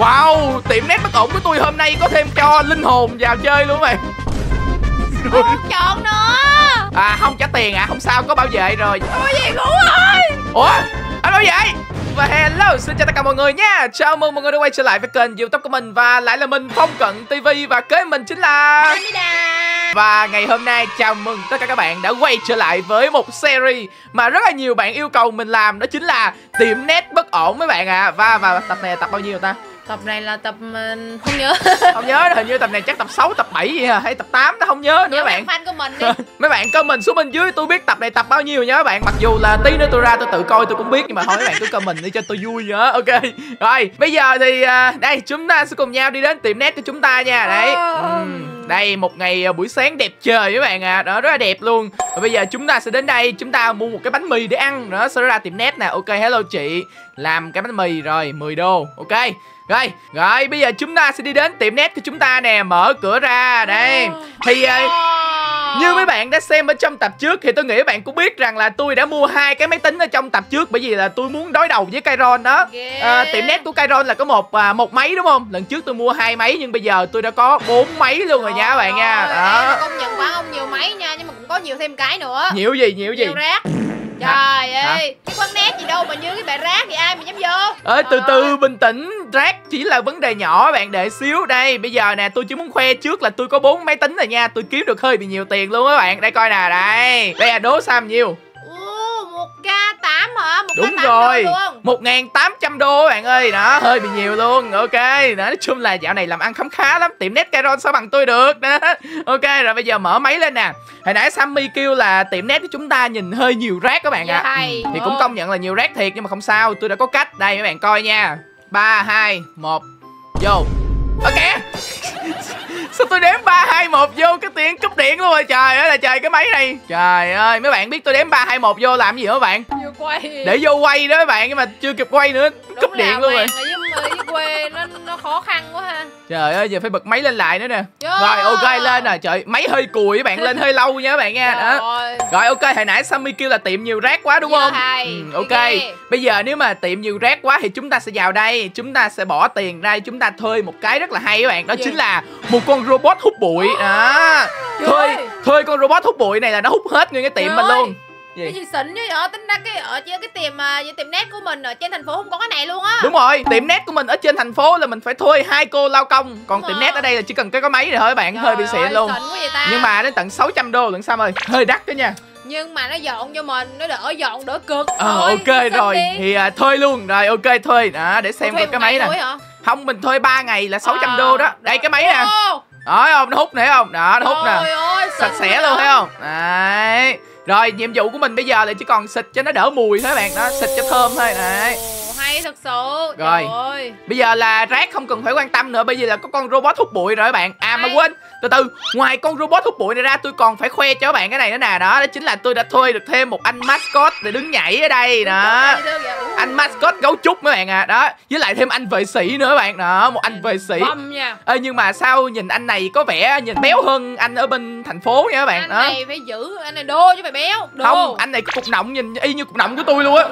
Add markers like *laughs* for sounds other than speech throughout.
Wow Tiệm nét bất ổn của tôi hôm nay có thêm cho linh hồn vào chơi luôn mày Không chọn nữa. À không trả tiền à Không sao có bảo vệ rồi. Ôi gì ngủ rồi Ủa anh bảo vệ? Và hello, xin chào tất cả mọi người nha. Chào mừng mọi người đã quay trở lại với kênh youtube của mình Và lại là mình Phong Cận TV Và kế mình chính là Và ngày hôm nay chào mừng tất cả các bạn đã quay trở lại với một series Mà rất là nhiều bạn yêu cầu mình làm Đó chính là tiệm nét bất ổn mấy bạn ạ à. Và và tập này tập bao nhiêu ta? Tập này là tập uh, không nhớ. *laughs* Không nhớ, hình như tập này chắc tập 6, tập 7 gì à Hay tập 8, nó không nhớ nữa Nhớ mấy bạn. fan của mình đi. *laughs* Mấy bạn comment xuống bên dưới tôi biết tập này tập bao nhiêu nha các bạn. Mặc dù là tí nữa tôi ra tôi tự coi tôi cũng biết nhưng mà thôi mấy bạn cứ comment đi cho tôi vui nhớ. Ok rồi bây giờ thì à, đây chúng ta sẽ cùng nhau đi đến tiệm nét của chúng ta nha. Đấy. Ừm, đây một ngày à, buổi sáng đẹp trời mấy bạn à đó rất là đẹp luôn. Và bây giờ chúng ta sẽ đến đây chúng ta mua một cái bánh mì để ăn. Đó sẽ ra tiệm nét nè. Ok hello chị. Làm cái bánh mì rồi 10 đô. Ok rồi, rồi bây giờ chúng ta sẽ đi đến tiệm nét của chúng ta nè Mở cửa ra, đây Thì à, như mấy bạn đã xem ở trong tập trước thì tôi nghĩ bạn cũng biết rằng là tôi đã mua hai cái máy tính ở trong tập trước bởi vì là tôi muốn đối đầu với Kairon đó. Ghê. À, tiệm nét của Kairon là có một à, một máy đúng không? Lần trước tôi mua hai máy nhưng bây giờ tôi đã có bốn máy luôn rồi nha các bạn nha. Trời Đó. Công nhận quán ông nhiều máy nha Nhưng mà cũng có nhiều thêm cái nữa Nhiều gì nhiều gì? Nhiều rác Trời ơi Cái quán nét gì đâu mà như cái bãi rác thì ai mà dám vô? Ơi từ Trời từ bình tĩnh. Rác chỉ là vấn đề nhỏ bạn đợi xíu. Đây bây giờ nè tôi chỉ muốn khoe trước là tôi có bốn máy tính rồi nha. Tôi kiếm được hơi bị nhiều tiền luôn các bạn. Đây coi nè đây. Đây là đố Sam nhiêu Ồ, một k tám hả? Một Đúng rồi. luôn. 1.800 đô các bạn ơi. Đó hơi bị nhiều luôn. Ok. Đó, Nói chung là dạo này làm ăn khấm khá lắm. Tiệm net Caron sao bằng tôi được? Đó. Ok rồi bây giờ mở máy lên nè. Hồi nãy Sammy kêu là tiệm net của chúng ta nhìn hơi nhiều rác các bạn ạ. Hay. Ừ, Thì cũng công nhận là nhiều rác thiệt Nhưng mà không sao. Tôi đã có cách. Đây mấy bạn coi nha. 3, 2, 1 Vô Ok. Sao tôi đếm 3, 2, 1 vô cái tiếng cúp điện luôn rồi? Trời ơi là trời cái máy này. Trời ơi mấy bạn biết tôi đếm 3, 2, 1 vô làm gì hả các bạn để vô quay đó các bạn nhưng mà chưa kịp quay nữa. Cúp điện luôn rồi quê nó nó khó khăn quá ha. Trời ơi giờ phải bật máy lên lại nữa nè. Vô. rồi ok lên nè. Trời máy hơi cùi các bạn lên hơi lâu nha các bạn nha. Đó. Rồi rồi ok hồi nãy Sammy kêu là tiệm nhiều rác quá đúng Dạ, không? hay. ừ, ok. Ghê. bây giờ nếu mà tiệm nhiều rác quá thì chúng ta sẽ vào đây chúng ta sẽ bỏ tiền ra chúng ta thuê một cái rất là hay các bạn. Đó Gì? chính là một con robot hút bụi. Đó. Trời thuê thuê con robot hút bụi này là nó hút hết nguyên cái tiệm mình ơi. Luôn Cái gì? gì xịn chứ ở tính ra cái ở trên cái tiệm mà cái tiệm nét của mình ở trên thành phố không có cái này luôn á. Đúng rồi, tiệm nét của mình ở trên thành phố là mình phải thuê hai cô lao công. Còn Đúng tiệm rồi. nét ở đây là chỉ cần cái cái máy này thôi bạn, hơi bị Trời xịn luôn. vậy Nhưng mà đến tận 600 đô lận Sam ơi, hơi đắt đó nha. Nhưng mà nó dọn cho mình nó đỡ dọn đỡ cực. Ờ Thôi, ok rồi, đi. thì à, thuê luôn, rồi ok thuê. Đó, để xem một cái máy nè? Không, mình thuê 3 ngày là 600 À, đô đó. Đây cái máy nè, đó thấy không, nó hút nè không? Đó, nó hút nè. Trời Sạch sẽ luôn thấy không? Đấy rồi, nhiệm vụ của mình bây giờ là chỉ còn xịt cho nó đỡ mùi thôi các bạn. Đó, xịt cho thơm thôi, đấy hay thật sự. Rồi. Trời ơi. Bây giờ là rác không cần phải quan tâm nữa Bây giờ là có con robot hút bụi rồi các bạn. À mà quên Từ từ Ngoài con robot hút bụi này ra tôi còn phải khoe cho các bạn cái này nữa nè. Đó Đó chính là tôi đã thuê được thêm một anh mascot để đứng nhảy ở đây. Đó. Anh mascot gấu trúc mấy bạn à Đó Với lại thêm anh vệ sĩ nữa các bạn. Đó Một anh vệ sĩ. Ê nhưng mà sao nhìn anh này có vẻ nhìn béo hơn anh ở bên thành phố nha các bạn. Anh Đó. này phải giữ Anh này đô chứ phải béo. Đô. Không anh này cục nọng nhìn y như cục nọng của tôi luôn á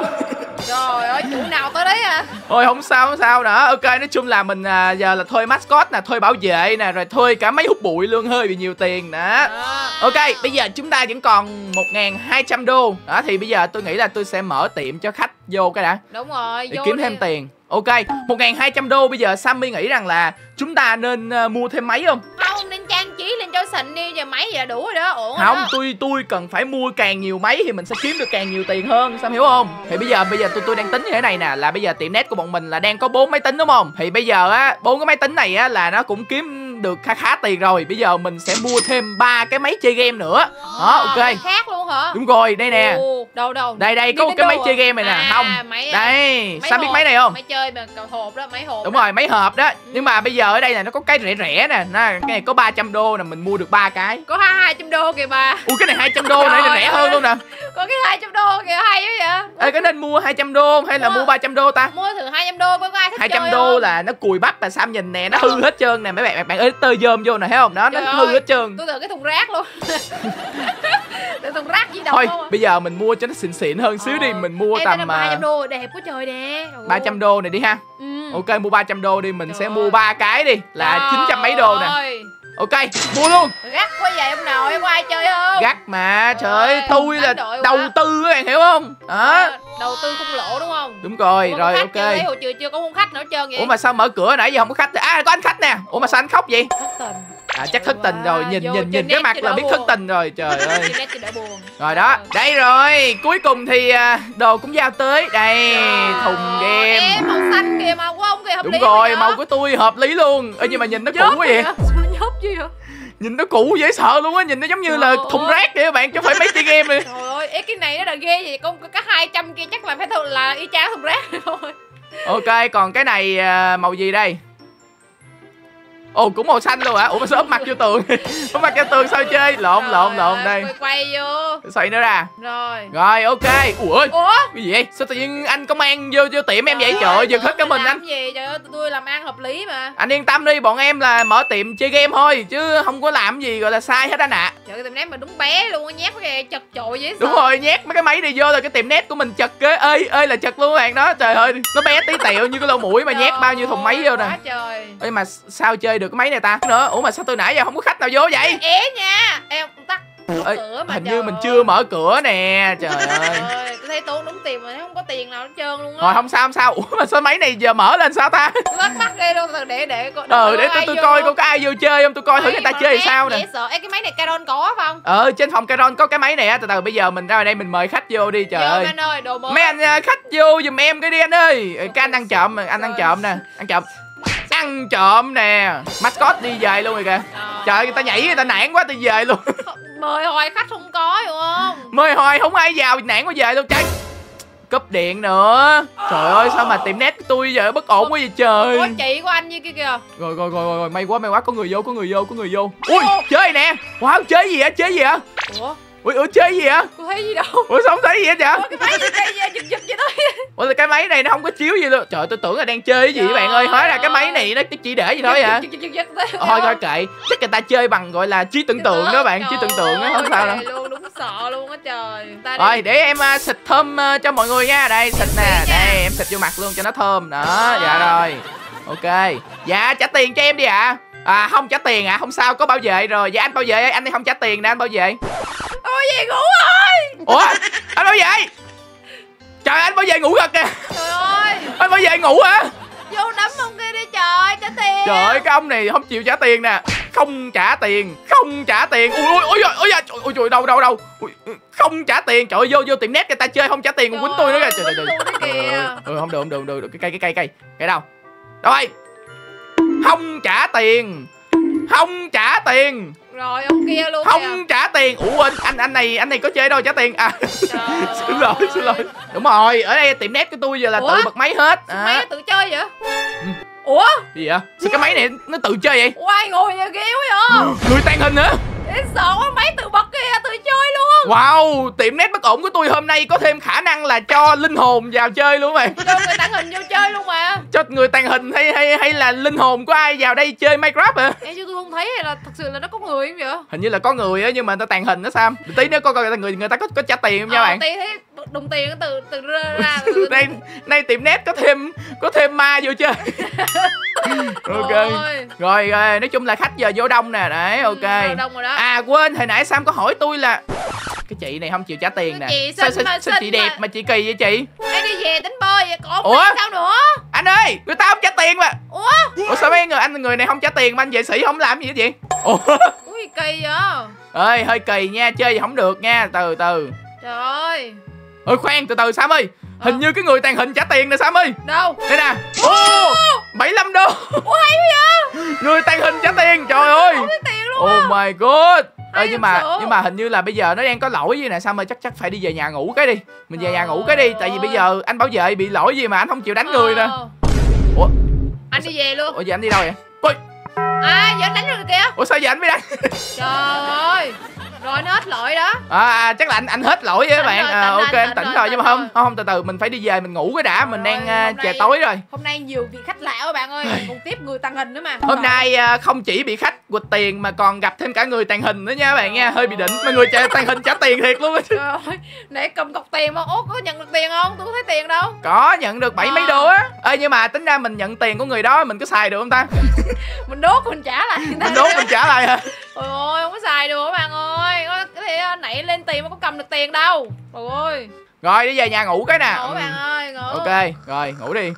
Trời ơi chủ nào tới đấy à? Ôi không sao không sao nữa. Ok nói chung là mình à, giờ là thuê mascot nè Thuê bảo vệ nè Rồi thuê cả máy hút bụi luôn hơi bị nhiều tiền đó Đó. Ok bây giờ chúng ta vẫn còn 1.200 đô. Đó thì bây giờ tôi nghĩ là tôi sẽ mở tiệm cho khách vô cái đã. Đúng rồi Để vô kiếm đi. thêm tiền. Ok 1.200 đô bây giờ Sammy nghĩ rằng là Chúng ta nên à, mua thêm máy không? Không lên cho xịn đi Giờ máy giờ đủ rồi đó ổn Không đó. tôi tôi cần phải mua càng nhiều máy Thì mình sẽ kiếm được càng nhiều tiền hơn Sam hiểu không Thì bây giờ bây giờ tôi tôi đang tính như thế này nè Là bây giờ tiệm net của bọn mình là đang có bốn máy tính đúng không Thì bây giờ á bốn cái máy tính này á là nó cũng kiếm được khá khá tiền rồi. Bây giờ mình sẽ mua thêm ba cái máy chơi game nữa. Đó ok. Máy khác luôn hả? Đúng rồi đây nè. Ồ, đâu đâu. Đây đây có một cái máy đâu chơi à? game này nè. À, Không. máy- Đây Sam biết hộp, máy này không? Máy chơi mà cầu hộp đó máy hộp Đúng đó. rồi, máy hộp đó. Nhưng mà bây giờ ở đây là nó có cái rẻ rẻ nè. Nó, Cái này có 300 đô nè, mình mua được ba cái. Có hai hai trăm đô kìa bà. Ui cái này 200 đô này, này rẻ hơn luôn nè. có cái 200 đô kìa hay quá vậy. Ê, có nên mua 200 đô hay là Mua. mua 300 đô ta? mua thử 200 đô có ai thích 200 chơi đô là nó cùi bắp là Sam nhìn nè nó hư hết trơn nè. Mấy bạn bạn tơi dơm vô nè thấy không đó nó Trời hư ơi, hết trơn tôi tưởng cái thùng rác luôn *laughs* Tưởng thùng rác di động thôi không à? bây giờ mình mua cho nó xịn xịn hơn xíu đi Ờ. mình mua Ê, tầm là 200 uh, đô đẹp quá trời nè Ồ. 300 đô này đi ha ừ. ok mua 300 đô đi mình Trời sẽ ơi. mua ba cái đi là Trời 900 mấy đô nè. Ok mua luôn Gắt quá vậy ông nội có ai chơi không? Gắt mà Trời ơi tôi là đầu quá. tư các bạn hiểu không? Đó. À, đầu tư không lỗ đúng không? Đúng rồi rồi ok. chưa hồi chưa chưa có con khách nữa trơn vậy. Ủa mà sao mở cửa nãy giờ không có khách à có anh khách nè. Ủa mà sao anh khóc vậy? Thất tình. À chắc thất tình rồi nhìn Vô nhìn nhìn cái mặt là biết thất tình rồi trời *laughs* ơi. Rồi đó, đây rồi, cuối cùng thì à, đồ cũng giao tới. Đây, thùng game. màu xanh kìa màu của ông kìa hợp Đúng lý rồi, màu của tôi hợp lý luôn. Ê, nhưng mà nhìn nó cũ quá vậy nhớp chứ vậy Nhìn nó cũ dễ sợ luôn á, nhìn nó giống như là Trời thùng ơi. rác vậy các bạn Chứ không phải mấy chơi game này. *laughs* Trời ơi ê, cái này nó là ghê vậy con có cái 200 kia chắc là phải thôi là y chang thùng rác thôi Ok, còn cái này à, màu gì đây Ồ, cũng màu xanh luôn hả? Ủa mà sao úp mặt vô tường? *laughs* Úp mặt vô tường sao chơi? Lộn, lộn, Trời lộn ơi, đây. quay vô. Xoay nữa ra. Rồi. Rồi, ok. Ủa, ơi, ủa? cái gì vậy? Sao tự nhiên anh công an vô vô tiệm em vậy? Trời ơi, giật hết cả mình anh. làm gì? Trời ơi tôi làm ăn hợp lý mà. Anh yên tâm đi, bọn em là mở tiệm chơi game thôi Chứ không có làm gì gọi là sai hết anh ạ. Trời ơi tiệm ném mà đúng bé luôn á nhét cái chật chội dễ sợ Đúng rồi, nhét mấy cái máy này vô là cái tiệm net của mình chật kế ơi ơi là chật luôn các bạn đó. Trời ơi, nó bé tí tẹo như cái lỗ mũi mà nhét bao nhiêu thùng máy vô nè. Trời. Ê mà sao chơi được cái máy này ta nữa. Ủa mà sao từ nãy giờ không có khách nào vô vậy? Ế nha. Em tắt Ê, cửa mà Hình như mình ơi. chưa mở cửa nè. Trời *laughs* ơi. tôi thấy tốn đúng tiền mà thấy không có tiền nào hết trơn luôn á. Rồi không sao không sao. Ủa mà sao máy này giờ mở lên sao ta? Tôi bắt mắt ghê luôn, để để coi- Ờ để tôi tôi vô. coi có ai vô chơi không? Tôi coi thử người ta chơi sao nè. sợ, Ê, cái máy này Caron có không? Ờ trên phòng Caron có cái máy này á Từ từ bây giờ mình ra ngoài đây mình mời khách vô đi trời ơi. Mấy anh à, khách vô giùm em cái đi anh ơi. Cái anh ăn trộm Anh ăn trộm nè Ăn trộm Ăn trộm nè. Mascot đi về luôn rồi kìa. Ờ. Trời ơi, người ta nhảy người ta nản quá tôi về luôn. *laughs* Mời hoài khách không có hiểu không? Mời hồi không ai vào nản quá về luôn trời. Cúp điện nữa. Trời ơi sao mà tiệm net của tôi giờ bất ổn quá vậy trời. Có chị của anh như kia kìa. Rồi rồi rồi rồi, may quá may quá. Có người vô có người vô có người vô. Ui chơi nè. Wow chơi gì vậy? Chơi gì vậy? Ủa, Ui ủa chơi gì vậy? Có thấy gì đâu. Ủa sao không thấy gì hết vậy? Ủa, cái máy gì cây gì giật giật vậy thôi. Ủa là cái máy này nó không có chiếu gì luôn. Trời ơi, tôi tưởng là đang chơi cái gì Trời bạn ơi. Hóa ra cái máy này nó chỉ để vậy thôi giật thôi Thôi kệ. Chắc người ta chơi bằng gọi là trí tưởng tượng đó bạn. Trí tưởng tượng đó không sao đâu. đúng sợ luôn á trời. Rồi để em uh, xịt thơm uh, cho mọi người nha. Đây xịt nè. Đây em xịt vô mặt luôn cho nó thơm. Đó dạ rồi. Ok. Dạ trả tiền cho em đi ạ. À không trả tiền ạ. Không sao có bảo vệ rồi. Dạ anh bảo vệ ơi, anh đi không trả tiền nè anh bảo vệ Ôi gì ngủ rồi. Ủa anh bảo vệ Trời anh bảo vệ ngủ gật kìa Trời ơi. Anh bảo vệ ngủ hả? Vô đấm ông kia đi trời Trả tiền. Trời ơi cái ông này không chịu trả tiền nè. Không trả tiền Không trả tiền. Ui ui ui ui ui ui, ui đâu đâu đâu. Ui, Không trả tiền. Trời ơi vô vô tiệm net người ta chơi không trả tiền còn quýnh tôi nữa kìa. Trời tôi kìa. Ừ, không được không được không được. Cái cây cái cây cây. Cây đâu? Đâu ơi Không trả tiền. Không trả tiền Rồi ông kia luôn Không trả tiền. Ủa anh anh anh này anh này có chơi đâu trả tiền. À kìa xin lỗi xin lỗi. Đúng rồi ở đây tiệm net của tôi giờ là Ủa? tự bật máy hết. Máy à, nó tự chơi vậy? Ừ. Ủa? Gì vậy? Sao cái máy này nó tự chơi vậy? Ai ngồi vậy ghê quá vậy? Người tàn hình Ê, Sợ quá máy tự bật kìa Tự chơi luôn Wow, tiệm net bất ổn của tôi hôm nay có thêm khả năng là cho linh hồn vào chơi luôn mày. Cho người tặng hình vô chơi luôn mà Cho người tàn hình hay hay hay là linh hồn của ai vào đây chơi Minecraft hả? Ê chứ tôi không thấy là thật sự là nó có người không vậy Hình như là có người á nhưng mà người ta tàn hình đó Sam. Tí nữa coi coi người người ta có có trả tiền không nha Ờ, bạn. tí thấy đồng tiền từ từ ra ra từ- nay nay tiệm net có thêm có thêm ma vô chơi. *laughs* ok. Ôi. Rồi, rồi nói chung là khách giờ vô đông nè, đấy ok. Ừ, đông rồi đó À quên hồi nãy Sam có hỏi tôi là cái chị này không chịu trả tiền nè. Chị Sao, xinh sao, chị xinh đẹp mà. mà chị kỳ vậy chị? Em đi về tính bơi vậy còn Ủa? Ủa? sao nữa Anh ơi, người ta không trả tiền mà. Ủa Ủa sao mấy người anh người này không trả tiền mà anh vệ sĩ không làm gì hết vậy? Ủa Ui kỳ vậy ơi hơi kỳ nha, chơi gì không được nha, từ từ. Trời ơi Ôi khoan từ từ Sam ơi. Hình Ờ. như cái người tàn hình trả tiền nè Sam ơi. Đâu Đây nè. Ô, 75 đô. Ủa hay quá vậy Người tàn hình trả tiền, trời ơi. Oh my god. Ê, nhưng mà sự. nhưng mà hình như là bây giờ nó đang có lỗi gì nè Sam ơi chắc chắc phải đi về nhà ngủ cái đi mình về nhà ngủ cái đi tại vì ơi. bây giờ anh bảo vệ bị lỗi gì mà anh không chịu đánh người nè Ờ. ủa Anh đi về luôn ủa giờ anh đi đâu vậy ui À giờ anh đánh rồi kìa ủa sao giờ anh mới đánh Trời ơi rồi nó hết lỗi đó. À, à, chắc là anh anh hết lỗi với các bạn. rồi, à, ok anh tỉnh rồi, nhưng mà không không từ từ mình phải đi về mình ngủ cái đã mình đang à, trời nay- tối rồi. hôm nay nhiều vị khách lạ các bạn ơi còn tiếp người tàng hình nữa mà. Hôm nay à, không chỉ bị khách quỵt tiền mà còn gặp thêm cả người tàn hình nữa nha các bạn nha. Hơi bị đỉnh mà người chơi tàn hình trả tiền thiệt luôn á chứ. trời ơi để cầm cọc tiền mà út có nhận được tiền không? Tôi không thấy tiền đâu. Có nhận được bảy mấy À. đô á. Ơi nhưng mà tính ra mình nhận tiền của người đó mình có xài được không ta? *laughs* Mình đốt mình trả lại. Mình đốt mình trả lại hả? Trời ơi, không nãy lên tiền mà có cầm được tiền đâu. Trời ơi. Rồi đi về nhà ngủ cái nè. Ngủ Ừ. bạn ơi, ngủ. Ok rồi ngủ đi.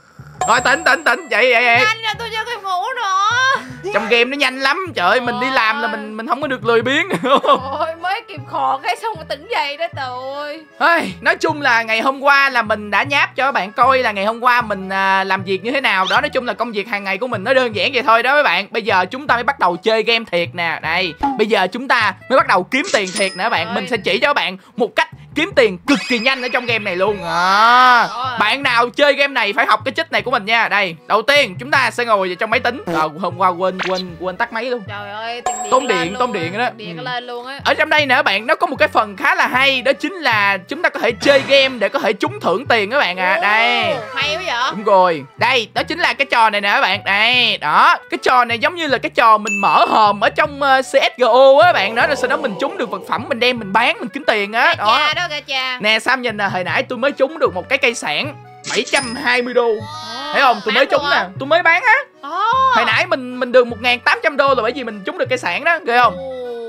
Rồi tỉnh tỉnh tỉnh. Dậy dậy dậy Nhanh ra tôi chưa kịp ngủ nữa trong game nó nhanh lắm. Trời ơi mình đi làm là mình mình không có được lười biếng. *laughs* Trời ơi, mới kịp khò cái xong rồi tỉnh dậy đó trời ơi nói chung là ngày hôm qua là mình đã nháp cho các bạn coi là ngày hôm qua mình à, làm việc như thế nào. Đó nói chung là công việc hàng ngày của mình nó đơn giản vậy thôi đó mấy bạn. Bây giờ chúng ta mới bắt đầu chơi game thiệt nè. Đây bây giờ chúng ta mới bắt đầu kiếm tiền thiệt nè các bạn. Mình sẽ chỉ cho các bạn một cách kiếm tiền cực kỳ nhanh ở trong game này luôn. À, bạn nào chơi game này phải học cái chích này của mình nha. Đây đầu tiên chúng ta sẽ ngồi vào trong máy tính. À, hôm qua quên quên quên tắt máy luôn. Trời ơi, tiền điện Tốn điện, tốn điện đó. Điện Ừ. lên luôn á. Ở trong đây nè các bạn nó có một cái phần khá là hay đó chính là chúng ta có thể chơi game để có thể trúng thưởng tiền các bạn à đây. Hay quá vậy. Đúng rồi. Đây đó chính là cái trò này nè các bạn. Đây đó. Cái trò này giống như là cái trò mình mở hòm ở trong uh, csgo á bạn. Đó rồi sau đó mình trúng được vật phẩm mình đem mình bán mình kiếm tiền á. Đó đó kìa cha. Nè sam nhìn nè hồi nãy tôi mới trúng được một cái cây sản 720 đô. Thấy không? Tôi mới trúng nè tôi mới bán á. Hồi nãy mình mình được 1.800 đô là bởi vì mình trúng được cây sản đó ghê không?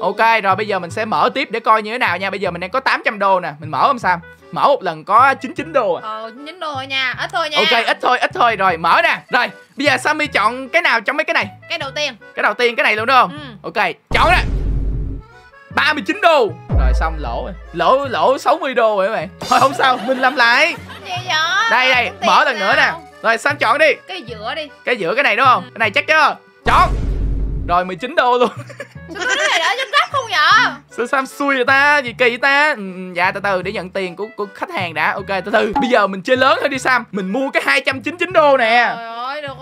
Ok rồi bây giờ mình sẽ mở tiếp để coi như thế nào nha. Bây giờ mình đang có 800 đô nè Mình mở không Sam? Mở một lần có 99 đô à. Ờ, chín đô thôi nha, ít thôi nha. Ok ít thôi ít thôi rồi mở nè. Rồi bây giờ Sammy chọn cái nào trong mấy cái này? Cái đầu tiên. Cái đầu tiên cái này luôn đúng không? Ừ. Ok chọn nè. 39 đô Rồi xong lỗ rồi Lỗ lỗ 60 đô rồi các bạn Thôi không sao mình làm lại? Đây đây mở lần nữa nè? Rồi Sam chọn đi Cái giữa đi Cái giữa cái này đúng không Ừ. Cái này chắc chưa Chọn Rồi 19 đô luôn Sao cái này đã gấp không vậy? Sao Sam xui vậy ta? Gì kỳ vậy ta? Ừ, dạ từ từ để nhận tiền của của khách hàng đã. Ok từ từ. Bây giờ mình chơi lớn thôi đi Sam. Mình mua cái 299 đô nè. Trời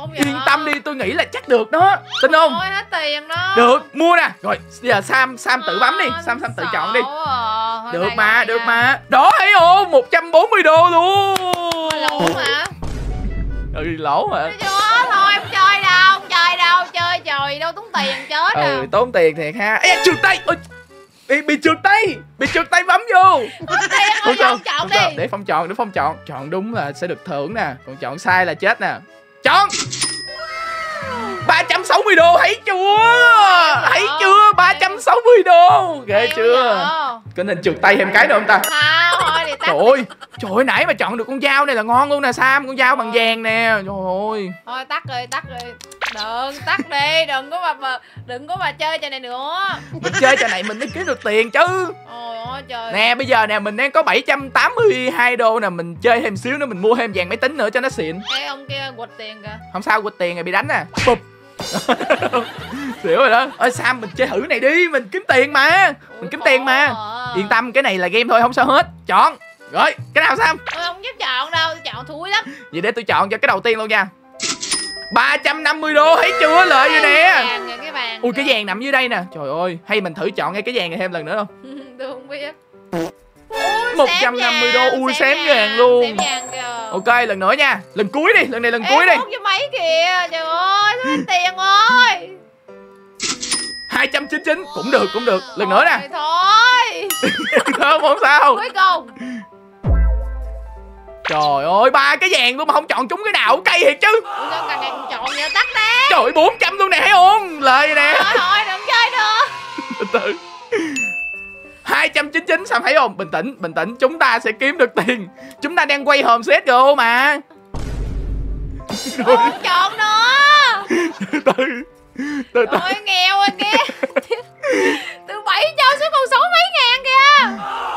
không vậy? Yên tâm đi, tôi nghĩ là chắc được đó. Tin không? Ôi, hết tiền đó Được, mua nè. Rồi, giờ Sam Sam tự bấm đi. Sam Sam tự chọn đi. Được mà, được mà. Đó thấy không? 140 đô luôn. Lỗ mà Ừ, lỗ chưa? Thôi không chơi đâu, không chơi đâu, chơi trời đâu tốn tiền chết à Ừ, tốn tiền thiệt ha. Ê, trượt tay. Ôi, bị bị trượt tay. Bị trượt tay bấm vô. Thôi, không chọn không sao. đi để phong chọn để phong chọn chọn đúng là sẽ được thưởng nè còn chọn sai là chết nè chọn. 360 đô thấy chưa? Thấy chưa? 360 đô. Ghê chưa? có nên trượt tay thêm cái nữa không ta? Không, trời ơi. trời ơi nãy mà chọn được con dao này là ngon luôn nè sam con dao bằng vàng nè. Trời ơi. Thôi tắt rồi, tắt rồi. Đừng, tắt đi, đừng có mà, mà đừng có mà chơi trò này nữa. Mình chơi trò này mình mới kiếm được tiền chứ. Ôi ôi trời. Nè bây giờ nè mình đang có 782 đô nè mình chơi thêm xíu nữa mình mua thêm vàng máy tính nữa cho nó xịn. Cái ông kia quỵt tiền kìa. Không sao quỵt tiền rồi bị đánh nè bụp. *laughs* Xỉu rồi đó. Ơi sam mình chơi thử này đi mình kiếm tiền mà. Mình kiếm tiền mà. yên tâm cái này là game thôi không sao hết. Chọn rồi cái nào sam? Tôi không giúp chọn đâu, tôi chọn thúi lắm. Vậy để tôi chọn cho cái đầu tiên luôn nha. 350 đô thấy chưa? Lợi rồi nè. Ui cái vàng nằm dưới đây nè. Trời ơi hay mình thử chọn ngay cái vàng này thêm lần nữa không? *laughs* Tôi không biết. Ui, 150 đô, ui, xém vàng luôn. Xém vàng kìa. Ok lần nữa nha. Lần cuối đi lần này lần cuối đi. Ê, cho mấy kìa, trời ơi, tiền ơi 299 cũng được cũng được. Lần nữa nè. Thôi, Thôi, *laughs* không không sao. Cuối cùng trời ơi ba cái vàng luôn mà không chọn chúng cái nào cây thiệt chứ. Sao càng ngày chọn vậy, tắt đi. Trời ơi 400 luôn nè thấy không lời nè. Thôi, thôi, đừng chơi nữa. *laughs* Từ. Từ 299 sao thấy không? Bình tĩnh bình tĩnh chúng ta sẽ kiếm được tiền. Chúng ta đang quay hòm CSGO mà. Không chọn nữa. Từ từ từ. Từ Ôi, nghèo rồi kìa. Từ 700 xuống còn 6 mấy ngàn kìa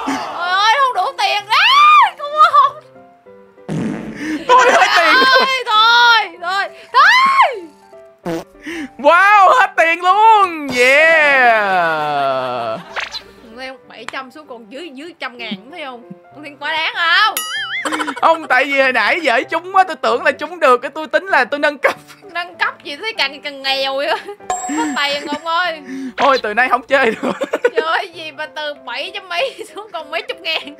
wow hết tiền luôn. Yeah. *laughs* Leo 700 xuống còn dưới dưới trăm ngàn thấy không? Con Thiên quá đáng không? không tại vì hồi nãy dễ chúng á tôi tưởng là chúng được cái tôi tính là tôi nâng cấp. Nâng cấp gì thấy càng càng nghèo vậy Hết tiền ông ơi. Thôi từ nay không chơi ơi gì mà từ bảy trăm mấy *laughs* xuống còn mấy chục ngàn?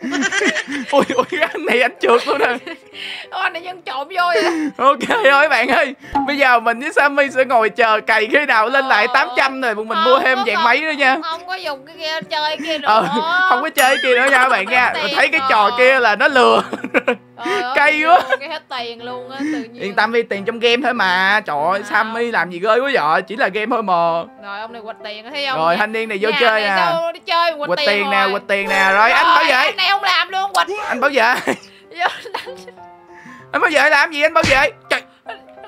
Ui ui anh này anh trượt luôn nè. *laughs* Ô, anh này dân trộm vô vậy. Ok thôi bạn ơi. Bây giờ mình với sammy sẽ ngồi chờ cày khi nào lên lại Ờ. 800 rồi bọn mình Không mua thêm vàng không. máy nữa nha. không có dùng cái kia chơi kia nữa. ờ không có chơi kia nữa nha bạn nha. thấy cái trò kia là nó lừa Ơi, cay quá. cái hết tiền luôn á tự nhiên. Yên tâm đi tiền trong game thôi mà. Trời ơi À. sammy làm gì ghê quá vậy? Chỉ là game thôi mà. Rồi ông này quạch tiền thấy không? Rồi thanh niên này vô Nhà chơi này nè sao đi chơi quạch quỵt tiền, tiền nè quỵt tiền nè. Rồi anh bảo vệ. anh này không làm luôn quạch anh bảo vệ. *laughs* Anh bảo vệ làm gì? Anh bảo vệ. Trời.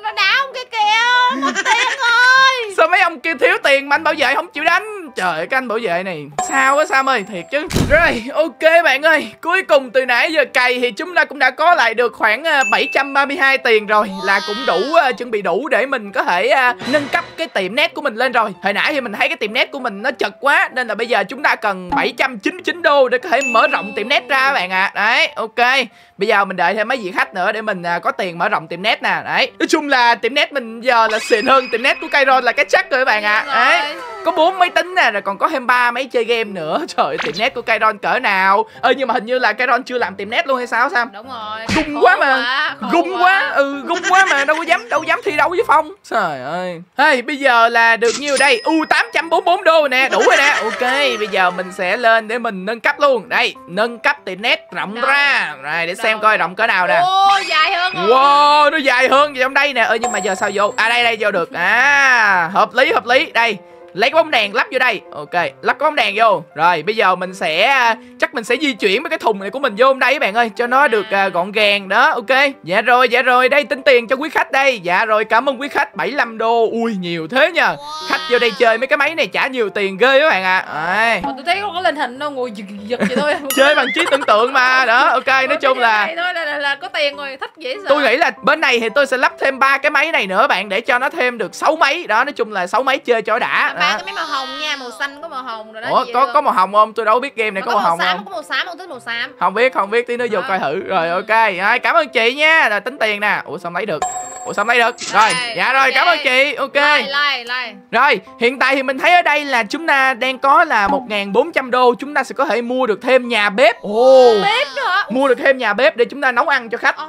Nó đá ông kia kìa mất tiền rồi sao mấy ông kia thiếu tiền mà anh bảo vệ không chịu đánh trời cái anh bảo vệ này. Sao á sam ơi? Thiệt chứ. Rồi ok bạn ơi. Cuối cùng từ nãy giờ cày thì chúng ta cũng đã có lại được khoảng à, 732 tiền rồi. Là cũng đủ à, chuẩn bị đủ để mình có thể à, nâng cấp cái tiệm net của mình lên rồi. Hồi nãy thì mình thấy cái tiệm net của mình nó chật quá nên là bây giờ chúng ta cần 799 đô để có thể mở rộng tiệm net ra bạn ạ. Đấy ok. Bây giờ mình đợi thêm mấy vị khách nữa để mình à, có tiền mở rộng tiệm net nè. Đấy. Nói chung là tiệm net mình giờ là xịn hơn tiệm net của Kairon là cái chắc rồi các bạn ạ. Rồi. đấy có bốn máy tính nè rồi còn có thêm ba máy chơi game nữa *laughs* trời ơi, tiệm net của Kairon cỡ nào ơ nhưng mà hình như là Kairon chưa làm tiệm net luôn hay sao Sam đúng rồi Gung quá mà. gung quá ừ gung quá mà đâu có dám đâu dám thi đấu với phong trời ơi hey, bây giờ là được nhiêu đây u 844 đô nè đủ rồi nè ok bây giờ mình sẽ lên để mình nâng cấp luôn đây nâng cấp tiệm net rộng Đâu? ra rồi để xem Đâu? coi rộng cỡ nào nè ô dài hơn rồi Wow, nó dài hơn trong đây nè. Ơ nhưng mà giờ sao vô? À đây đây vô được. À, hợp lý hợp lý. Đây. Lấy cái bóng đèn lắp vô đây. Ok Lắp cái bóng đèn vô. Rồi bây giờ mình sẽ à, Chắc mình sẽ di chuyển mấy cái thùng này của mình vô đây các bạn ơi Cho nó được à, gọn gàng đó. Ok. Dạ rồi dạ rồi. Đây tính tiền cho quý khách đây. Dạ rồi cảm ơn quý khách. 75 đô. Ui nhiều thế nha. Khách vô đây chơi mấy cái máy này trả nhiều tiền ghê các bạn ạ. À. mà tôi thấy không có lên hình đâu ngồi giật giật vậy thôi. *laughs* Chơi bằng trí tưởng tượng mà. Đó ok nói chung là thôi là, là, là có tiền rồi thích dễ sợ. Tôi nghĩ là bên này thì tôi sẽ lắp thêm ba cái máy này nữa bạn để cho nó thêm được 6 máy. Đó nói chung là 6 máy chơi cho đã ba cái máy màu hồng nha màu xanh có màu hồng rồi đó ủa có có màu hồng không? Tôi đâu biết game này Mà có màu hồng xám không. có màu xám không thích màu xám. Không biết không biết tí nữa vô coi thử. Rồi ok. Rồi, cảm ơn chị nha. Rồi tính tiền nè. Ủa sao lấy được? Ủa sao lấy được? Rồi Đây, dạ rồi cảm ơn chị. Ok. Like like like rồi, hiện tại thì mình thấy ở đây là chúng ta đang có là 1.400 đô. Chúng ta sẽ có thể mua được thêm nhà bếp. Ồ bếp nữa? Mua được thêm nhà bếp để chúng ta nấu ăn cho khách. Ồ,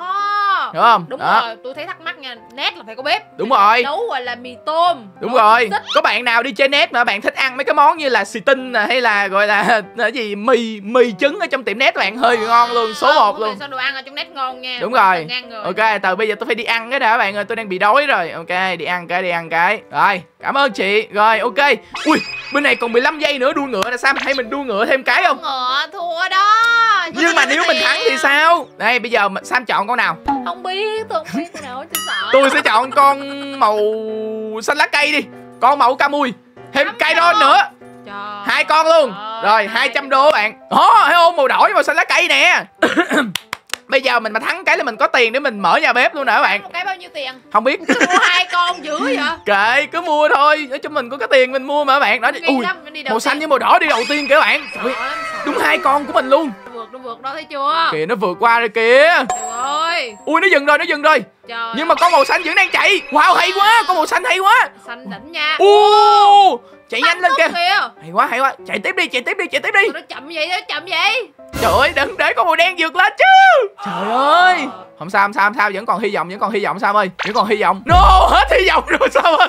Hiểu không? đúng Đó. rồi tôi thấy thắc mắc nha nét là phải có bếp Đúng rồi. nấu gọi là mì tôm Đúng nấu rồi, xích. có bạn nào đi chơi net mà bạn thích ăn mấy cái món như là xì tinh hay là gọi là *laughs* cái gì mì mì trứng ở trong tiệm net bạn hơi ngon luôn, số Ờ, 1 bữa luôn. sao đồ ăn ở trong nét ngon nha Đúng rồi. rồi Ok, từ bây giờ tôi phải đi ăn cái đã bạn ơi, tôi đang bị đói rồi. Ok, đi ăn cái đi ăn cái. Rồi, cảm ơn chị. Rồi, ok. Ui, bên này còn 15 giây nữa đua ngựa nè Sam, hay mình đua ngựa thêm cái không? ngựa thua đó Nhưng mà sao? Đây, bây giờ mình- Sam chọn con nào? không biết tôi không biết con nào tôi sợ. *laughs* Tôi sẽ chọn con màu xanh lá cây đi. Con màu ca mui. Thêm cây ron nữa. Trời hai con luôn. ơi, rồi hai 200 đô bạn. Đó thấy không màu đỏ với màu xanh lá cây nè. *coughs* Bây giờ mình mà thắng cái là mình có tiền để mình mở nhà bếp luôn nè các bạn. Một cái bao nhiêu tiền? Không biết. Tôi mua hai con dữ vậy? *laughs* Kệ cứ mua thôi. Nói chung mình có cái tiền mình mua mà các bạn. Đó ui đi đầu màu xanh với màu đỏ đi đầu tiên kìa các bạn. Ui, sợ. đúng hai con của mình luôn Nó vượt nó đó thấy chưa? Kìa nó vượt qua rồi kìa. Trời ơi. Ui nó dừng rồi nó dừng rồi. Trời nhưng mà con màu xanh vẫn đang chạy. Wow hay quá con màu xanh hay quá. Xanh đỉnh nha. U chạy nhanh lên kìa. kìa. Hay quá hay quá. Chạy tiếp đi chạy tiếp đi chạy tiếp đi. Tụi nó chậm vậy đó chậm vậy. Trời ơi, đừng để con màu đen vượt lên chứ. Trời ơi. Không sao, không sao, không sao, vẫn còn hy vọng, vẫn còn hy vọng Sam ơi. Vẫn còn hy vọng. No, hết hy vọng rồi Sam ơi.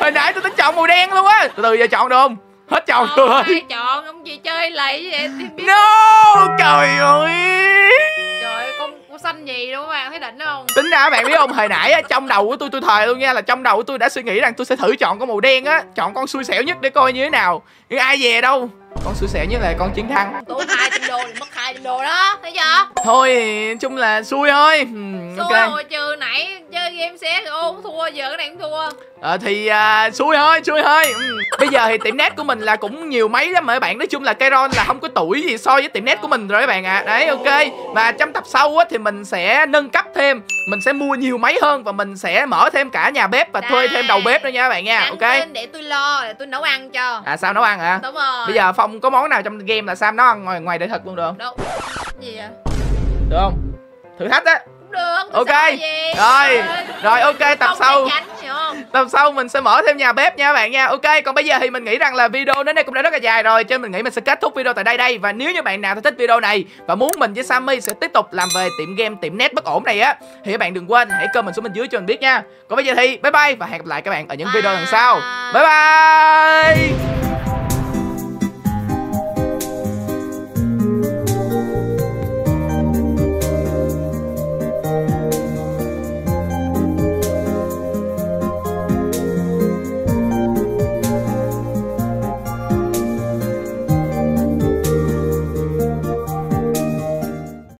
Hồi nãy tôi tính chọn màu đen luôn á. Từ từ giờ chọn được không? Hết chọn Không rồi. ai chọn ông gì chơi lầy vậy thì biết. No, trời ơi. Trời ơi, con con xanh gì đâu các bạn thấy đỉnh không? Tính ra các bạn biết không, hồi nãy á, trong đầu của tôi, tôi thề luôn nha Là trong đầu của tôi đã suy nghĩ rằng tôi sẽ thử chọn con màu đen á. Chọn con xui xẻo nhất để coi như thế nào. Nhưng ai về đâu? Con xui xẻo nhất là con chiến thắng. Tốn 200 đô thì mất 200 đô đó thấy chưa? Thôi, chung là xui thôi. Hmm, xui Ok. hồi trừ nãy chơi game xé thì ô thua giờ cái này cũng thua. Ờ thì à, xui thôi, xui thôi ừ. Bây giờ thì tiệm net của mình là cũng nhiều máy lắm mà các bạn? Nói chung là Kairon là không có tuổi gì so với tiệm net của mình rồi các bạn ạ? À. Đấy ok. Và trong tập sau á thì mình sẽ nâng cấp thêm. Mình sẽ mua nhiều máy hơn Và mình sẽ mở thêm cả nhà bếp và thuê thêm đầu bếp nữa nha các bạn nha Ok. để tôi lo để tôi nấu ăn cho. À sao nấu ăn hả? đúng rồi. Bây giờ Phong có món nào trong game là Sam nấu ăn ngoài, ngoài đời thật luôn được không? đâu gì vậy? Được không? Thử thách á được Ok. Rồi, rồi, ok, tập sau. Tập sau mình sẽ mở thêm nhà bếp nha các bạn nha. Ok còn bây giờ thì mình nghĩ rằng là video đến đây cũng đã rất là dài rồi Cho nên mình nghĩ mình sẽ kết thúc video tại đây đây. Và nếu như bạn nào thích video này Và muốn mình với Sammy sẽ tiếp tục làm về tiệm game tiệm net bất ổn này á Thì các bạn đừng quên hãy comment xuống bên dưới cho mình biết nha. Còn bây giờ thì bye bye Và hẹn gặp lại các bạn ở những video lần sau. Bye bye